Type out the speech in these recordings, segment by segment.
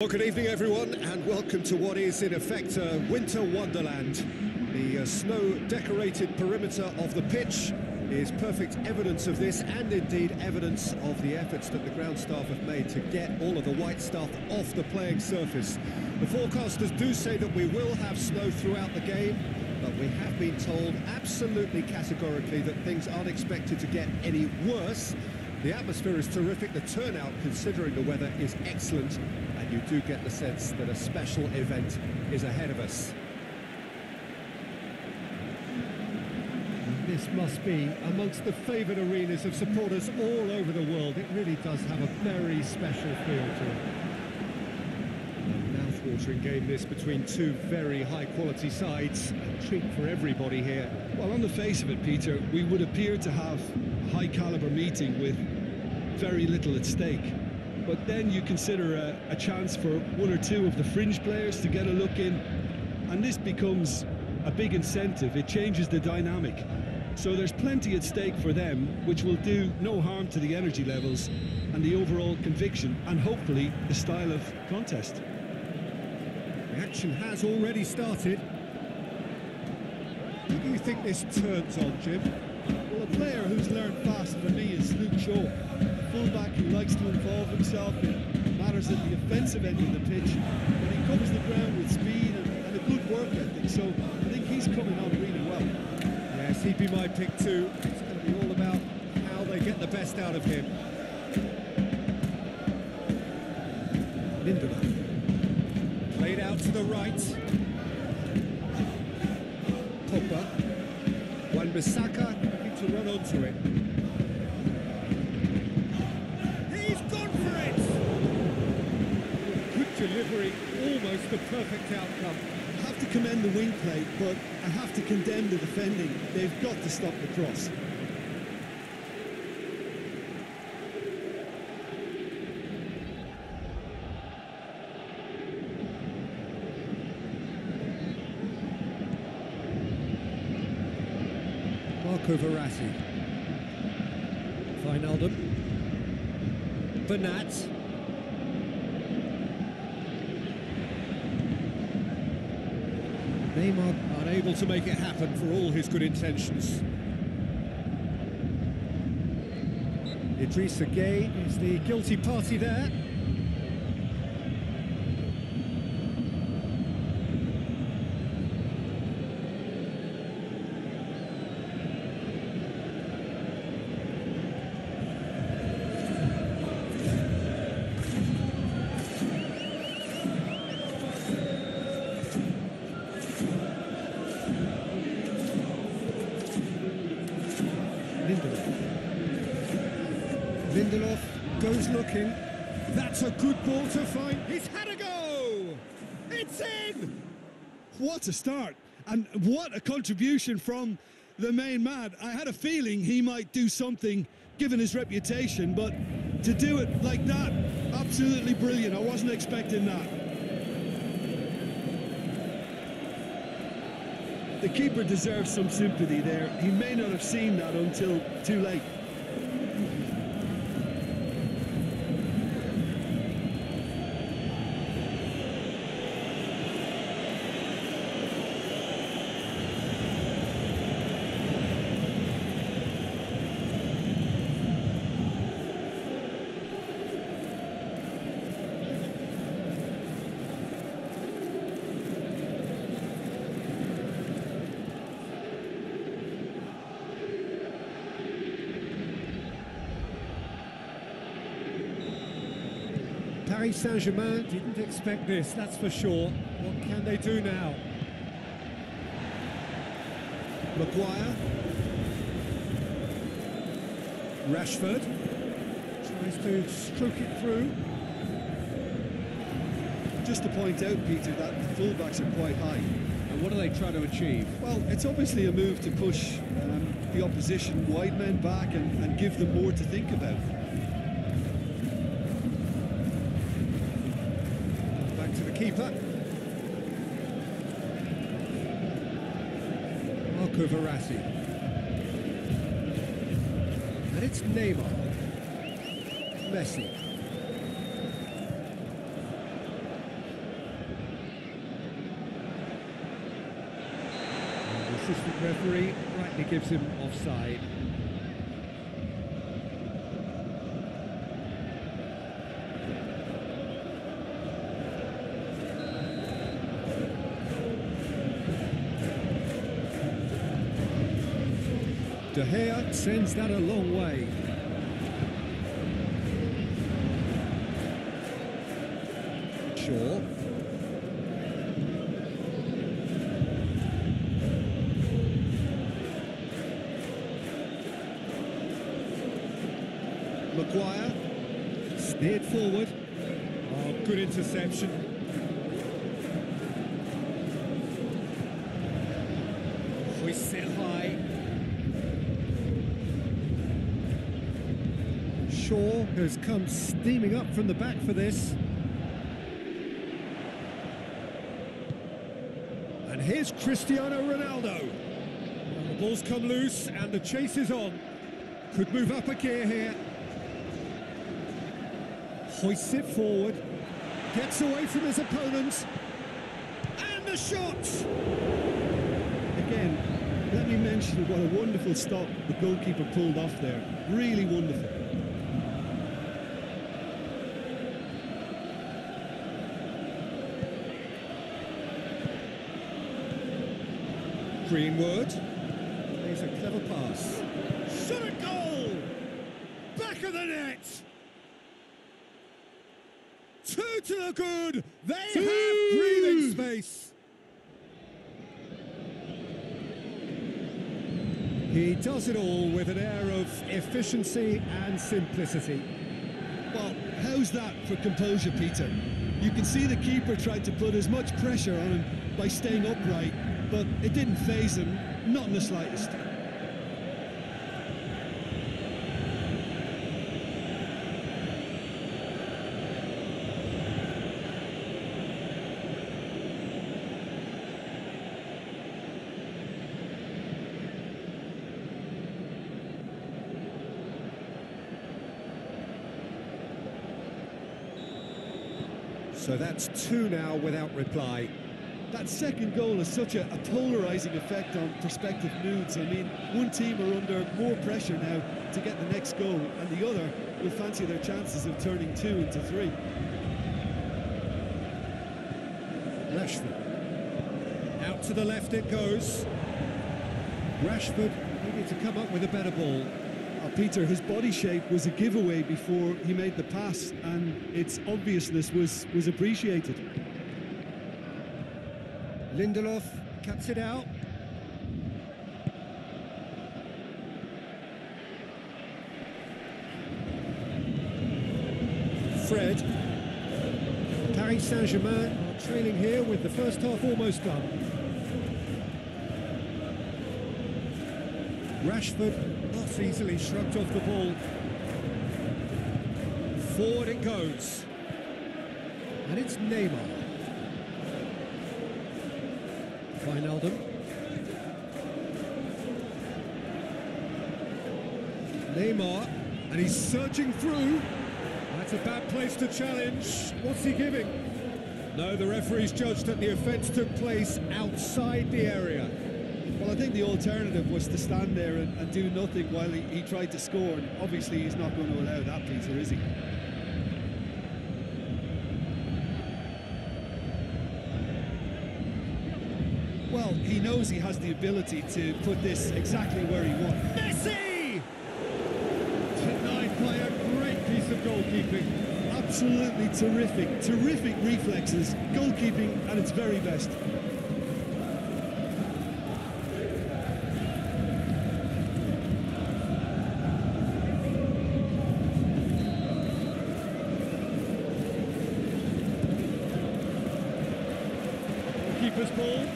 Well, good evening, everyone, and welcome to what is, in effect, a winter wonderland. The uh, snow-decorated perimeter of the pitch is perfect evidence of this, and indeed evidence of the efforts that the ground staff have made to get all of the white stuff off the playing surface. The forecasters do say that we will have snow throughout the game, but we have been told absolutely categorically that things aren't expected to get any worse. The atmosphere is terrific, the turnout, considering the weather, is excellent, you do get the sense that a special event is ahead of us. This must be amongst the favoured arenas of supporters all over the world. It really does have a very special feel to it. A mouth-watering game this between two very high-quality sides. A treat for everybody here. Well, on the face of it, Peter, we would appear to have a high-caliber meeting with very little at stake. But then you consider a, a, chance for one or two of the fringe players to get a look in, and this becomes a big incentive. It changes the dynamic. So there's plenty at stake for them, which will do no harm to the energy levels and the overall conviction, and hopefully the style of contest. The action has already started. Who do you think this turns on, Jim? Well, a player who's learned fast for me is Luke Shaw a fullback who likes to involve himself in matters at the offensive end of the pitch, but he covers the ground with speed and, and a good work ethic, so I think he's coming on really well. Yes, he'd be my pick too. It's going to be all about how they get the best out of him. Lindelof. Played out to the right. Pogba. Wan-Bissaka to run onto it. He's gone for it! Good delivery, almost the perfect outcome. I have to commend the wing play, but I have to condemn the defending. They've got to stop the cross. Marco Verratti. Wijnaldum. Bernat. Neymar unable to make it happen for all his good intentions. Idrissa Gueye is the guilty party there. Lindelof. Lindelof looking. That's a good ball to find. He's had a go! It's in! What a start! And what a contribution from the main man. I had a feeling he might do something given his reputation, but to do it like that, absolutely brilliant. I wasn't expecting that. The keeper deserves some sympathy there. He may not have seen that until too late. Paris Saint-Germain didn't expect this, that's for sure. What can they do now? Maguire. Rashford. Tries to stroke it through. Just to point out, Peter, that the fullbacks are quite high. And what are they trying to achieve? Well, it's obviously a move to push um, the opposition wide men back and, and give them more to think about. keeper. Marco Verratti. And it's Neymar. Messi. And the assistant referee rightly gives him offside. De Gea sends that a long way. Shaw. Maguire. Steered forward. Oh, good interception. Hoists it high. Has come steaming up from the back for this. And here's Cristiano Ronaldo. The ball's come loose and the chase is on. Could move up a gear here. Hoists it forward. Gets away from his opponent. And the shot! Again, let me mention what a wonderful stop the goalkeeper pulled off there. Really wonderful. Greenwood. Plays a clever pass. Shot a goal! Back of the net! Two to the good! They have breathing space! He does it all with an air of efficiency and simplicity. Well, how's that for composure, Peter? You can see the keeper tried to put as much pressure on him by staying upright, but it didn't phase him, not in the slightest. So that's two now without reply. That second goal has such a, a polarising effect on prospective moods. I mean, one team are under more pressure now to get the next goal, and the other will fancy their chances of turning two into three. Rashford. Out to the left it goes. Rashford needed to come up with a better ball. Uh, Peter, his body shape was a giveaway before he made the pass, and its obviousness was, was appreciated. Lindelof cuts it out. Fred. Paris Saint-Germain are trailing here with the first half almost done. Rashford not easily shrugged off the ball. Forward it goes. And it's Neymar. Wijnaldum. Neymar, and he's surging through. That's a bad place to challenge. What's he giving? No, the referee's judged that the offence took place outside the area. Well, I think the alternative was to stand there and, and do nothing while he, he tried to score. And obviously, he's not going to allow that, Peter, is he? Well, he knows he has the ability to put this exactly where he wants. Messi! Denied by a great piece of goalkeeping. Absolutely terrific, terrific reflexes, goalkeeping at its very best. Keeper's ball.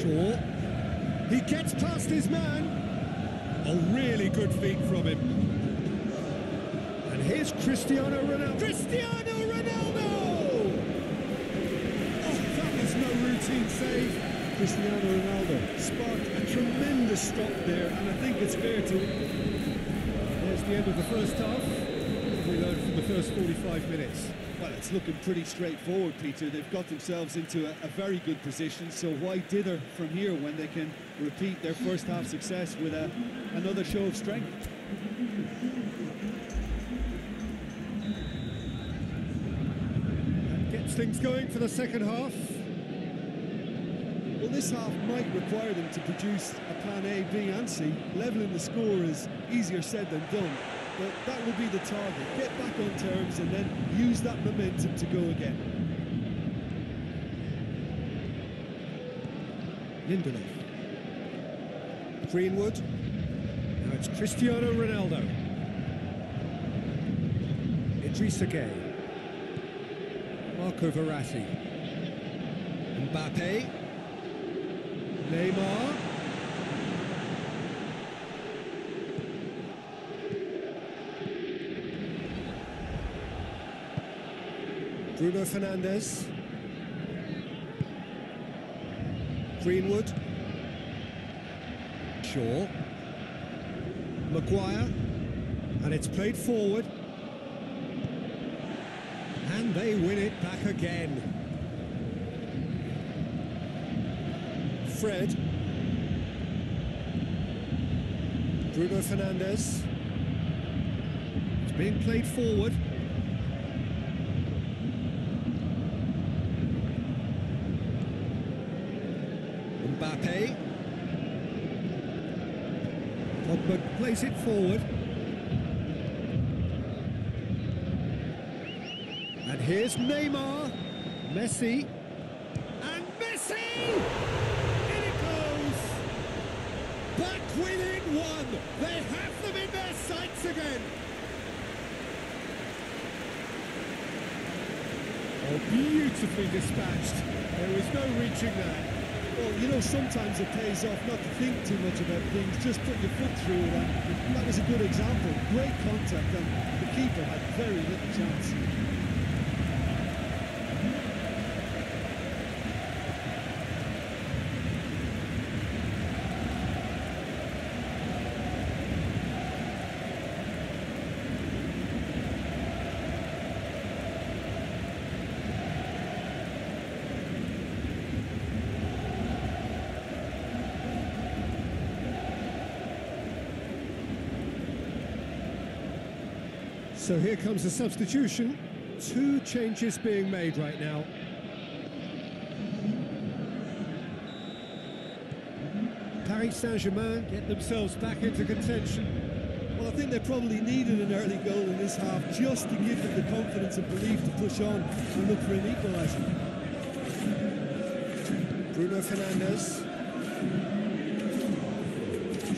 Shaw. He gets past his man. A really good feat from him. And here's Cristiano Ronaldo. Cristiano Ronaldo! Oh, that was no routine save. Cristiano Ronaldo sparked a tremendous stop there, and I think it's fair to. There's the end of the first half. We learned from the first 45 minutes. Well, it's looking pretty straightforward, Peter. They've got themselves into a, a very good position, so why dither from here when they can repeat their first half success with a, another show of strength? That gets things going for the second half. Well, this half might require them to produce a plan A, B, and C. Leveling the score is easier said than done, but that will be the target. Get back on terms and then use that momentum to go again. Lindelof. Greenwood. Now it's Cristiano Ronaldo. Idrissa Gueye. Marco Verratti. Mbappe. Neymar. Bruno Fernandes. Greenwood. Shaw. Maguire. And it's played forward. And they win it back again. Fred. Bruno Fernandes. It's being played forward. Mbappe. Pogba plays it forward. And here's Neymar. Messi. And Messi! In it goes! Back within one! They have them in their sights again! Oh, beautifully dispatched. There was no reaching that. Well, you know, sometimes it pays off not to think too much about things, just put your foot through it, and that was a good example. Great contact, and the keeper had very little chance. So here comes the substitution. Two changes being made right now. Paris Saint-Germain get themselves back into contention. Well, I think they probably needed an early goal in this half just to give them the confidence and belief to push on and look for an equaliser. Bruno Fernandes.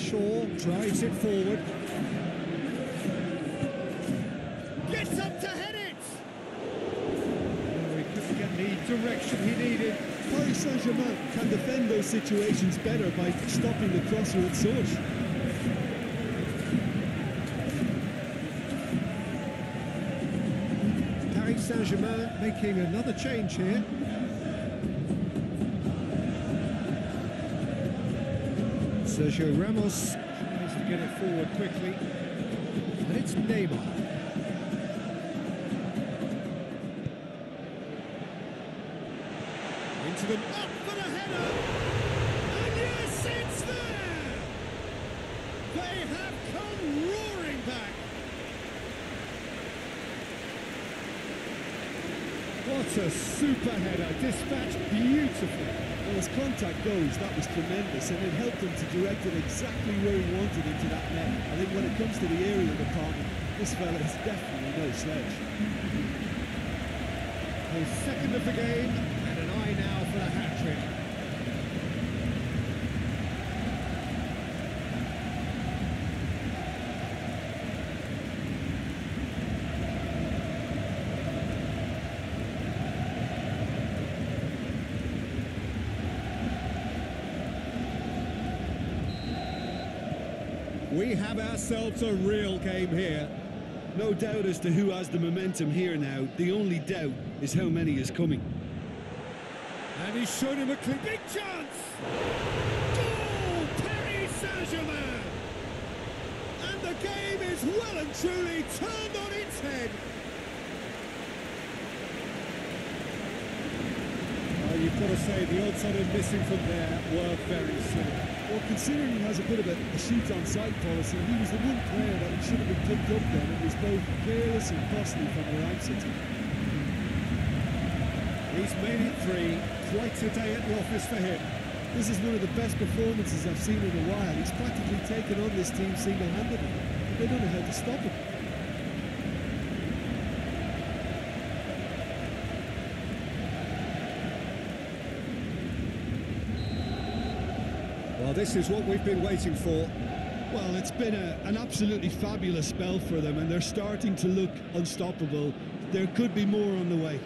Shaw drives it forward. He needed. Paris Saint-Germain can defend those situations better by stopping the crosser at source. Paris Saint-Germain making another change here. Sergio Ramos tries to get it forward quickly. And it's Neymar. Up for the header! And yes, it's there! They have come roaring back! What a super header, dispatched beautifully. Well, as contact goes, that was tremendous, and it helped him to direct it exactly where he wanted into that net. I think when it comes to the aerial department, this fella is definitely no sledge. His second of the game, eye now for the hat-trick. We have ourselves a real game here. No doubt as to who has the momentum here now. The only doubt is how many is coming. And he's shown him a clean... Big chance! Goal! Paris Saint-Germain! And the game is well and truly turned on its head. Well, you've got to say the odds on him missing from there were very slim. Well, considering he has a bit of a, a shoot on sight policy, he was the one player that he should have been picked up then. It was both careless and costly from the outset. He's made it three. Quite a day at the office for him. This is one of the best performances I've seen in a while. He's practically taken on this team single-handedly. They don't know how to stop him. Well, this is what we've been waiting for. Well, it's been a, an absolutely fabulous spell for them, and they're starting to look unstoppable. There could be more on the way.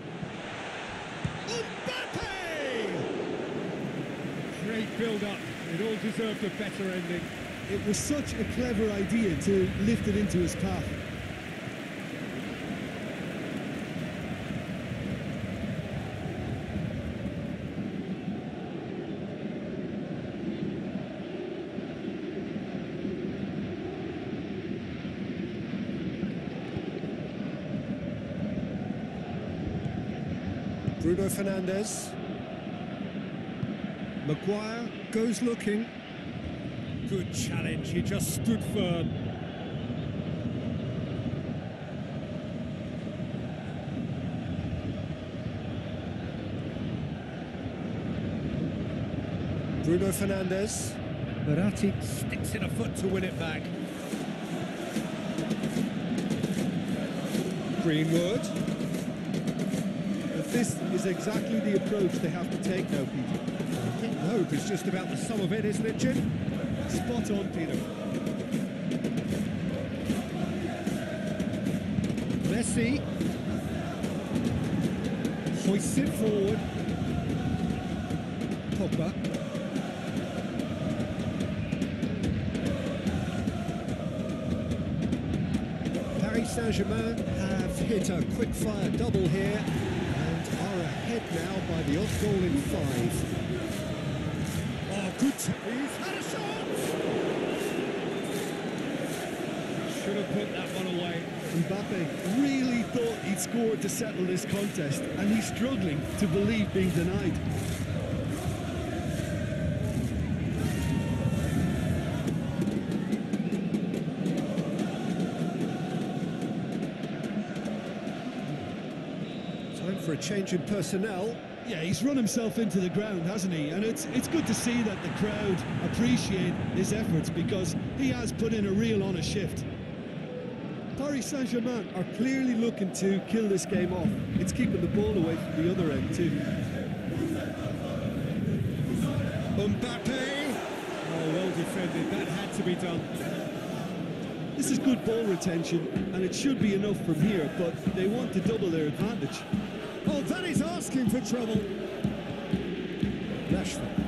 Mbappe! Great build-up. It all deserved a better ending. It was such a clever idea to lift it into his path. Bruno Fernandes. Maguire goes looking. Good challenge. He just stood firm. Bruno Fernandes. Verratti sticks in a foot to win it back. Greenwood. But this is exactly the approach they have to take now, Peter. Think hope is just about the sum of it, isn't it, Jim? Spot on, Peter. Messi. Hoists it forward. Pogba. Paris Saint-Germain have hit a quick-fire double here and are ahead now by the odd goal in five. Oh, good. t- He's had a shot! Should have put that one away. Mbappe really thought he'd scored to settle this contest, and he's struggling to believe being denied. Time for a change in personnel. Yeah, he's run himself into the ground, hasn't he? And it's it's good to see that the crowd appreciate his efforts because he has put in a real honest shift. Paris Saint-Germain are clearly looking to kill this game off. It's keeping the ball away from the other end too. Mbappe. Oh, well defended. That had to be done. This is good ball retention, and it should be enough from here, but they want to double their advantage. Oh, that is asking for trouble. Rashford.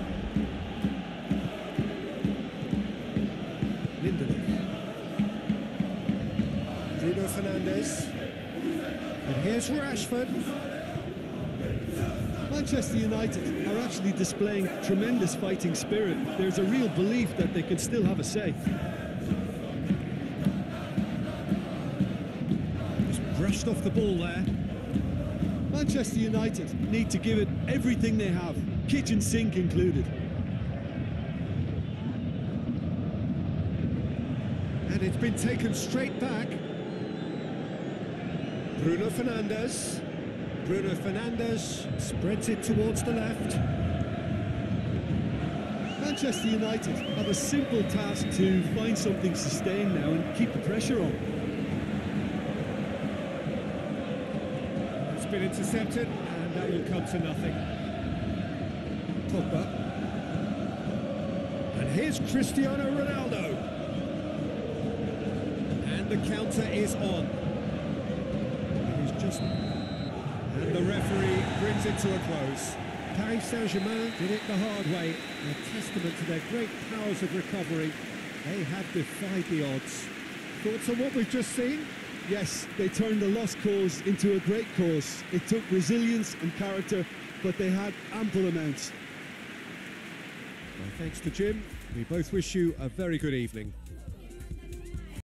Here's Rashford. Manchester United are actually displaying tremendous fighting spirit. There's a real belief that they can still have a say. Just brushed off the ball there. Manchester United need to give it everything they have, kitchen sink included. And it's been taken straight back. Bruno Fernandes. Bruno Fernandes spreads it towards the left. Manchester United have a simple task to find something sustained now and keep the pressure on. It's been intercepted, and that will come to nothing. Pogba. And here's Cristiano Ronaldo. And the counter is on. It is. And the referee brings it to a close. Paris Saint-Germain did it the hard way. A testament to their great powers of recovery. They have defied the odds. Thoughts on what we've just seen? yes, they turned a lost cause into a great cause. It took resilience and character, but they had ample amounts. Well, thanks to Jim. We both wish you a very good evening.